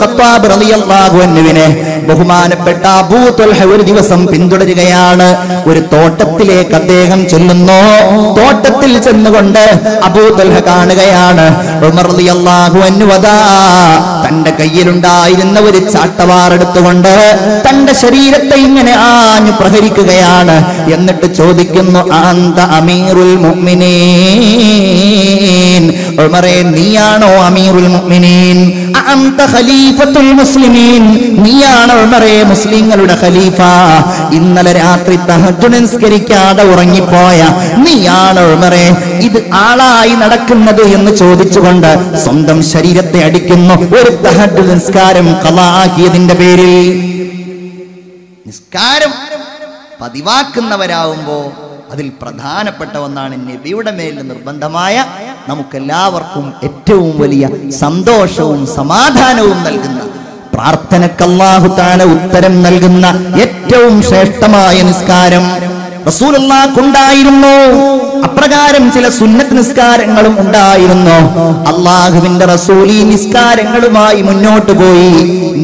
Khattab ബഹുമാനപ്പെട്ട ഒരു ദിവസം പിന്തുടരുകയാണ്. ഒരു തോട്ടത്തിലേക്ക് അദ്ദേഹം ചെല്ലുന്നു. തോട്ടത്തിൽ ചെന്നുകൊണ്ട് അബൂ ത്വൽഹ കാണുകയാണ്. ഉമർ തന്റെ കയ്യിലുണ്ടായിരുന്ന ഒരു ചാട്ടവാറെടുത്തുകൊണ്ട് തന്റെ ശരീരത്തെ ഇങ്ങനെ ആഞ്ഞു പ്രഹരിക്കുകയാണ്. എന്നിട്ട് ചോദിക്കുന്നു ആന്ത അമീറുൽ മുഅ്മിനീൻ? ഉമറേ നീയാണോ അമീറുൽ മുഅ്മിനീൻ? അന്ത ഖലീഫത്തുൽ മുസ്ലിമീൻ. നീയാണോ ഉമറേ മുസ്ലിങ്ങളുടെ ഖലീഫ. ഇന്നലെ രാത്രി തഹജ്ജുദ് നിസ്കരിക്കാതെ ഉറങ്ങിപ്പോയ നീയാണോ ഉമറേ ഇത് ആളായി നടക്കുന്നത്? എന്ന് ചോദിച്ചുകൊണ്ട് സ്വന്തം ശരീരത്തെ അടിക്കുന്നു. ഒരു നിസ്കാരം കളാക്കിയതിന്റെ പേരിൽ നിസ്കാരം പതിവാക്കുന്നവരാവുമ്പോ അതിൽ പ്രധാനപ്പെട്ട ഒന്നാണ് നബിയുടെ മേൽ നിർബന്ധമായ നമുക്കെല്ലാവർക്കും ഏറ്റവും വലിയ സന്തോഷവും സമാധാനവും നൽകുന്ന പ്രാർത്ഥനക്ക് അല്ലാഹു താല ഉത്തരം നൽകുന്ന ഏറ്റവും ശ്രേഷ്ഠമായ നിസ്കാരം റസൂലുള്ളാഹ്ക്കുണ്ടായിരുന്നു അപ്രകാരം ചില സുന്നത്ത് നിസ്കാരങ്ങളും ഉണ്ടായിരുന്നു. അള്ളാഹുവിന്റെ റസൂൽ ഈ നിസ്കാരങ്ങളുമായി മുന്നോട്ട് പോയി.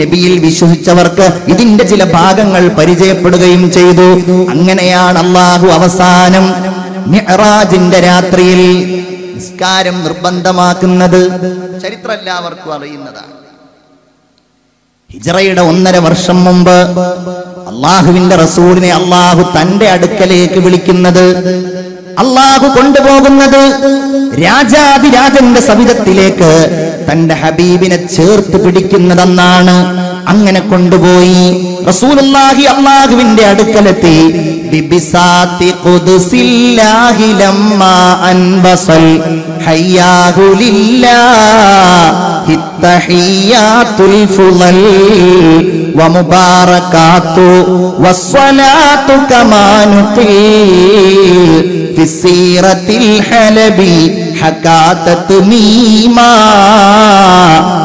നബിയിൽ വിശ്വസിച്ചവർക്ക് ഇതിന്റെ ചില ഭാഗങ്ങൾ പരിചയപ്പെടുകയും ചെയ്തു. അങ്ങനെയാണ് അള്ളാഹു അവസാനം മിഅ്റാജിന്റെ രാത്രിയിൽ നിസ്കാരം നിർബന്ധമാക്കുന്നത്. ചരിത്രം എല്ലാവർക്കും അറിയുന്നതാണ്. ഹിജറയുടെ ഒന്നര വർഷം മുമ്പ് അള്ളാഹുവിന്റെ റസൂലിനെ അള്ളാഹു തന്റെ അടുക്കലേക്ക് വിളിക്കുന്നത് അള്ളാഹു കൊണ്ടുപോകുന്നത് രാജാതിരാജന്റെ സവിധത്തിലേക്ക് തന്റെ ഹബീബിനെ ചേർത്ത് പിടിക്കുന്നതെന്നാണ് അങ്ങനെ കൊണ്ടുപോയി. റസൂലുള്ളാഹി അള്ളാഹുവിന്റെ അടുക്കലെത്തി. അൻബസൽ ലില്ലാഹി തഹിയാത്തുൽ ഫുളൽ ومباركات والصلاة كما نقل في السيرة الحلبي حكى تتميما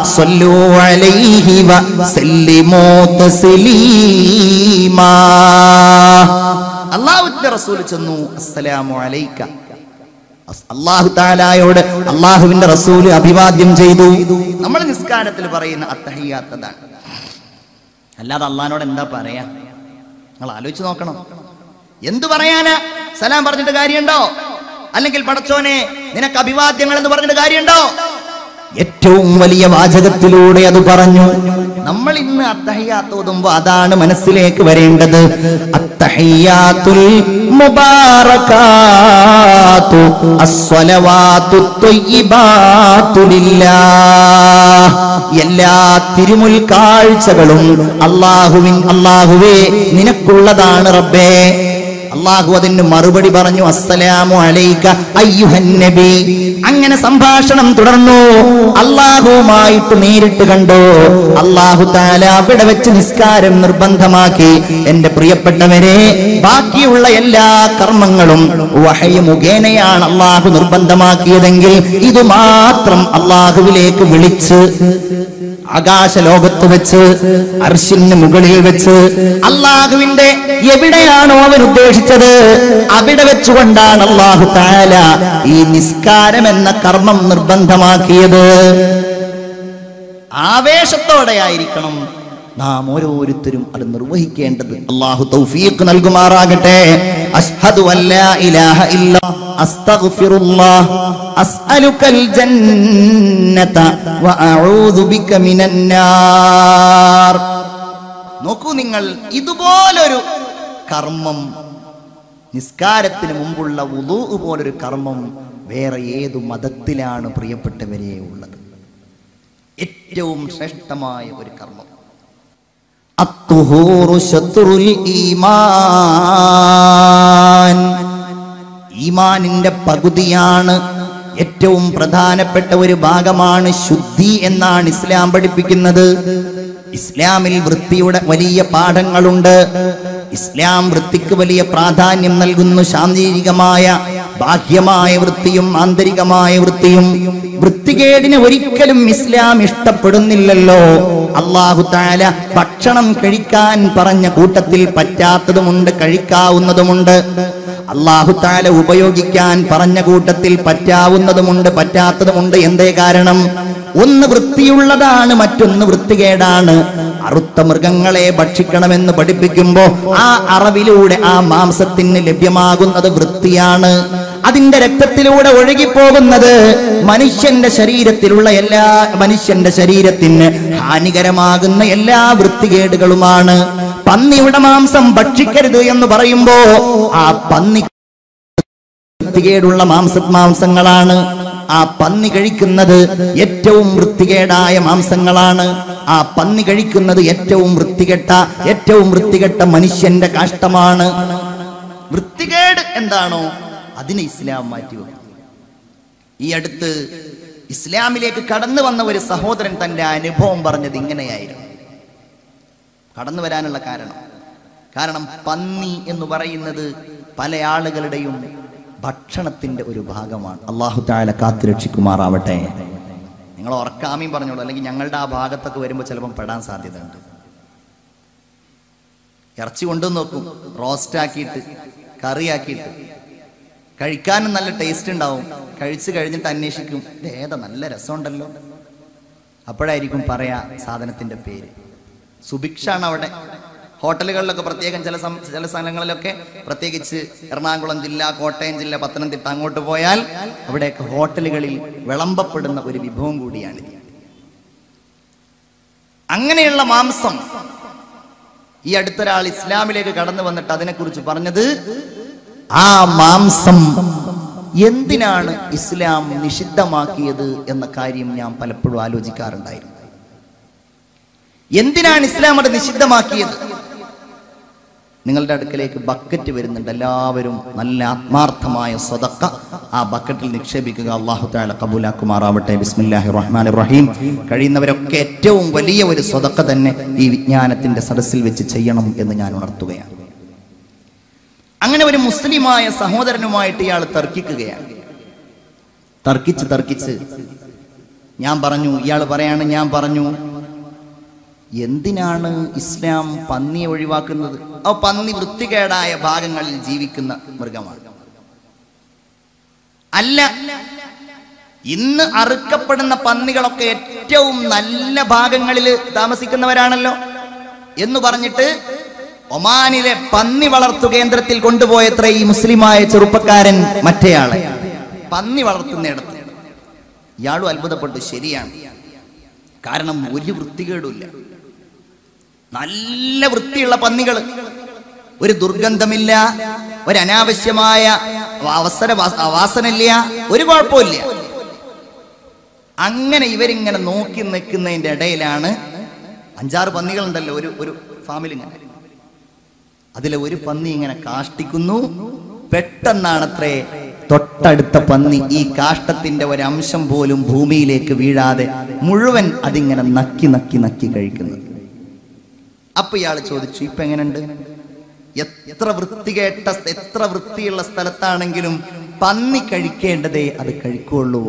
صلوا عليه وسلموا تسليما അള്ളാഹുവിന്റെ റസൂൽ ചെന്നു അസ്സലാമു അലൈക്ക അള്ളാഹു താലായോട് അള്ളാഹുവിന്റെ റസൂൽ അഭിവാദ്യം ചെയ്തു. നമ്മൾ നിസ്കാരത്തിൽ പറയുന്ന അത്തഹിയാത്തതാണ് അല്ലാതെ അള്ളഹാനോട് എന്താ പറയാ? നിങ്ങൾ ആലോചിച്ച് നോക്കണം. എന്തു പറയാനാ? സലാം പറഞ്ഞിട്ട് കാര്യമുണ്ടോ? അല്ലെങ്കിൽ പടച്ചോനെ നിനക്ക് അഭിവാദ്യങ്ങൾ എന്ന് പറഞ്ഞിട്ട് കാര്യമുണ്ടോ? ഏറ്റവും വലിയ വാചകത്തിലൂടെ അത് പറഞ്ഞു. നമ്മൾ ഇന്ന് അത്തഹിയാത്ത് ഓതുമ്പോ അതാണ് മനസ്സിലേക്ക് വരേണ്ടത്. അത്തഹയ്യാത്തുൽ മുബാറകാത്തു ലില്ലാഹ്. എല്ലാ തിരുമുൽ കാഴ്ചകളും അള്ളാഹുവിൻ അള്ളാഹുവേ നിനക്കുള്ളതാണ് റബ്ബേ. അള്ളാഹു അതിന് മറുപടി പറഞ്ഞു അസ്സലാമു അലൈക നബി അങ്ങനെ സംഭാഷണം തുടർന്നു. അള്ളാഹുവുമായിട്ട് നേരിട്ട് കണ്ടു. അള്ളാഹു താല അവിടെ വെച്ച് നിസ്കാരം നിർബന്ധമാക്കി. എന്റെ പ്രിയപ്പെട്ടവരെ ബാക്കിയുള്ള എല്ലാ കർമ്മങ്ങളും വഹയ മുഖേനയാണ് അള്ളാഹു നിർബന്ധമാക്കിയതെങ്കിൽ ഇത് മാത്രം അള്ളാഹുവിലേക്ക് വിളിച്ച് ആകാശ ലോകത്ത് വെച്ച് അർശിന് മുകളിൽ വെച്ച് അള്ളാഹുവിന്റെ എവിടെയാണോ അവൻ ഉദ്ദേശിച്ചത് അവിടെ വെച്ചുകൊണ്ടാണ് അള്ളാഹു താല ഈ നിസ്കാരം എന്ന കർമ്മം നിർബന്ധമാക്കിയത്. ആവേശത്തോടെ ആയിരിക്കണം നാം ഓരോരുത്തരും അത് നിർവഹിക്കേണ്ടത്. അള്ളാഹു തൗഫീഖ് നൽകുമാറാകട്ടെ. അഷ്ഹദു അല്ലാ ഇലാഹ ഇല്ല അസ്തഗ്ഫിറുല്ലാഹ്. അസ്അലുക്കൽ ജന്നത വഅഊദു ബിക മിനന്നാർ. നോക്കൂ നിങ്ങൾ ഇതുപോലൊരു കർമ്മം നിസ്കാരത്തിന് മുമ്പുള്ള വുളൂ പോലൊരു കർമ്മം വേറെ ഏതു മതത്തിലാണ് പ്രിയപ്പെട്ടവരെ ഉള്ളത്? ഏറ്റവും ശ്രേഷ്ഠമായ ഒരു കർമ്മം. ഈമാനിന്റെ പകുതിയാണ് ഏറ്റവും പ്രധാനപ്പെട്ട ഒരു ഭാഗമാണ് ശുദ്ധി എന്നാണ് ഇസ്ലാം പഠിപ്പിക്കുന്നത്. ഇസ്ലാമിൽ വൃത്തിയുടെ വലിയ പാഠങ്ങളുണ്ട്. ഇസ്ലാം വൃത്തിക്ക് വലിയ പ്രാധാന്യം നൽകുന്നു. ശാരീരികമായ ബാഹ്യമായ വൃത്തിയും ആന്തരികമായ വൃത്തിയും. വൃത്തികേടിനെ ഒരിക്കലും ഇസ്ലാം ഇഷ്ടപ്പെടുന്നില്ലല്ലോ. അള്ളാഹു താല ഭക്ഷണം കഴിക്കാൻ പറഞ്ഞ കൂട്ടത്തിൽ പറ്റാത്തതുമുണ്ട് കഴിക്കാവുന്നതുമുണ്ട്. അള്ളാഹു താല ഉപയോഗിക്കാൻ പറഞ്ഞ കൂട്ടത്തിൽ പറ്റാവുന്നതുമുണ്ട് പറ്റാത്തതുമുണ്ട്. എന്തേ കാരണം? ഒന്ന് വൃത്തിയുള്ളതാണ് മറ്റൊന്ന് വൃത്തികേടാണ്. അറുത്ത മൃഗങ്ങളെ ഭക്ഷിക്കണമെന്ന് പഠിപ്പിക്കുമ്പോ ആ അറവിലൂടെ ആ മാംസത്തിന് ലഭ്യമാകുന്നത് വൃത്തിയാണ്. അതിന്റെ രക്തത്തിലൂടെ ഒഴുകിപ്പോകുന്നത് മനുഷ്യന്റെ ശരീരത്തിലുള്ള എല്ലാ മനുഷ്യന്റെ ശരീരത്തിന് ഹാനികരമാകുന്ന എല്ലാ വൃത്തികേടുകളുമാണ്. പന്നിയുടെ മാംസം ഭക്ഷിക്കരുത് എന്ന് പറയുമ്പോ ആ പന്നി വൃത്തികേടുള്ള മാംസ മാംസങ്ങളാണ്. ആ പന്നി കഴിക്കുന്നത് ഏറ്റവും വൃത്തികേടായ മാംസങ്ങളാണ്. ആ പന്നി കഴിക്കുന്നത് ഏറ്റവും വൃത്തികെട്ട ഏറ്റവും വൃത്തികെട്ട മനുഷ്യന്റെ കാഷ്ടമാണ്. വൃത്തികേട് എന്താണോ അതിനെ ഇസ്ലാം മാറ്റിവെക്കും ഈ അടുത്ത് ഇസ്ലാമിലേക്ക് കടന്നു വന്ന ഒരു സഹോദരൻ തന്റെ അനുഭവം പറഞ്ഞത് ഇങ്ങനെയായിരുന്നു. കടന്നു വരാനുള്ള കാരണം. കാരണം പന്നി എന്ന് പറയുന്നത് പല ആളുകളുടെയും ഭക്ഷണത്തിന്റെ ഒരു ഭാഗമാണ്. അള്ളാഹു താല കാത്തുരക്ഷിക്കുമാറാവട്ടെ നിങ്ങൾ ഉറക്കാമയും പറഞ്ഞോളൂ. അല്ലെങ്കിൽ ഞങ്ങളുടെ ആ ഭാഗത്തൊക്കെ വരുമ്പോൾ ചിലപ്പം പെടാൻ സാധ്യതയുണ്ട്. ഇറച്ചി കൊണ്ടു നോക്കും. റോസ്റ്റ് ആക്കിയിട്ട് കറിയാക്കിയിട്ട്. കഴിക്കാനും നല്ല ടേസ്റ്റ് ഉണ്ടാവും. കഴിച്ചു കഴിഞ്ഞിട്ട് അന്വേഷിക്കും. ഏതാ നല്ല രസമുണ്ടല്ലോ. അപ്പോഴായിരിക്കും പറയാ സാധനത്തിന്റെ പേര്. സുഭിക്ഷാണ് അവിടെ ഹോട്ടലുകളിലൊക്കെ പ്രത്യേകം ചില ചില സ്ഥലങ്ങളിലൊക്കെ പ്രത്യേകിച്ച് എറണാകുളം ജില്ല കോട്ടയം ജില്ല പത്തനംതിട്ട അങ്ങോട്ട് പോയാൽ അവിടെയൊക്കെ ഹോട്ടലുകളിൽ വിളമ്പപ്പെടുന്ന ഒരു വിഭവം കൂടിയാണ് അങ്ങനെയുള്ള മാംസം ഈ അടുത്തൊരാൾ ഇസ്ലാമിലേക്ക് കടന്നു വന്നിട്ട് അതിനെക്കുറിച്ച് പറഞ്ഞത് ആ മാംസം എന്തിനാണ് ഇസ്ലാം നിഷിദ്ധമാക്കിയത് എന്ന കാര്യം ഞാൻ പലപ്പോഴും ആലോചിക്കാറുണ്ടായിരുന്നു. എന്തിനാണ് ഇസ്ലാം അത് നിഷിദ്ധമാക്കിയത്? നിങ്ങളുടെ അടുക്കലേക്ക് ബക്കറ്റ് വരുന്നുണ്ട്. എല്ലാവരും നല്ല ആത്മാർത്ഥമായ സ്വതക്ക. ആ ബക്കറ്റിൽ നിക്ഷേപിക്കുക അള്ളാഹു താല കബൂലാക്കുമാറാവട്ടെ. ബിസ്മില്ലാഹി റഹ്മാൻ റഹീം കഴിയുന്നവരൊക്കെ ഏറ്റവും വലിയ ഒരു സ്വതക്ക തന്നെ ഈ വിജ്ഞാനത്തിന്റെ സദസ്സിൽ വെച്ച് ചെയ്യണം എന്ന് ഞാൻ ഉണർത്തുകയാണ്. അങ്ങനെ ഒരു മുസ്ലിമായ സഹോദരനുമായിട്ട് ഇയാൾ തർക്കിക്കുകയാണ്. തർക്കിച്ച് തർക്കിച്ച് ഞാൻ പറഞ്ഞു ഇയാൾ പറയാണ് ഞാൻ പറഞ്ഞു എന്തിനാണ് ഇസ്ലാം പന്നിയെ ഒഴിവാക്കുന്നത്? ആ പന്നി വൃത്തികേടായ ഭാഗങ്ങളിൽ ജീവിക്കുന്ന മൃഗമാണ്. അല്ല ഇന്ന് അറുക്കപ്പെടുന്ന പന്നികളൊക്കെ ഏറ്റവും നല്ല ഭാഗങ്ങളിൽ താമസിക്കുന്നവരാണല്ലോ എന്ന് പറഞ്ഞിട്ട് ഒമാനിലെ പന്നി വളർത്തു കേന്ദ്രത്തിൽ കൊണ്ടുപോയത്ര ഈ മുസ്ലിമായ ചെറുപ്പക്കാരൻ മറ്റേയാളെ. പന്നി വളർത്തുന്നിടത്ത്. ഇയാളും അത്ഭുതപ്പെട്ടു. ശരിയാണ്. കാരണം ഒരു വൃത്തികേടുമില്ല നല്ല വൃത്തിയുള്ള പന്നികൾ ഒരു ദുർഗന്ധമില്ല ഒരു അനാവശ്യമായ അവസര വാസനയില്ല ഒരു കുഴപ്പമില്ല അങ്ങനെ ഇവരിങ്ങനെ നോക്കി നിൽക്കുന്നതിന്റെ ഇടയിലാണ് അഞ്ചാറ് പന്നികളുണ്ടല്ലോ ഒരു ഒരു ഫാമിലി അതിലെ ഒരു പന്നി ഇങ്ങനെ കാഷ്ടിക്കുന്നു. പെട്ടെന്നാണത്രേ തൊട്ടടുത്ത പന്നി ഈ കാഷ്ടത്തിന്റെ ഒരംശം പോലും ഭൂമിയിലേക്ക് വീഴാതെ മുഴുവൻ അതിങ്ങനെ നക്കി നക്കി നക്കി കഴിക്കുന്നത്. അപ്പൊ ഇയാൾ ചോദിച്ചു ഇപ്പൊ എങ്ങനെയുണ്ട് എത്ര വൃത്തികേട്ട എത്ര വൃത്തിയുള്ള സ്ഥലത്താണെങ്കിലും പന്നി കഴിക്കേണ്ടതേ അത് കഴിക്കുള്ളൂ.